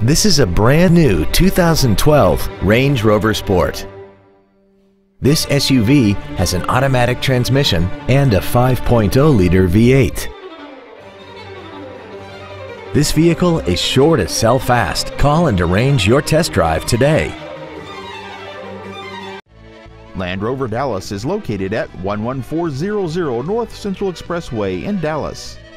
This is a brand new 2012 Range Rover Sport. This SUV has an automatic transmission and a 5.0-liter V8. This vehicle is sure to sell fast. Call and arrange your test drive today. Land Rover Dallas is located at 11400 North Central Expressway in Dallas.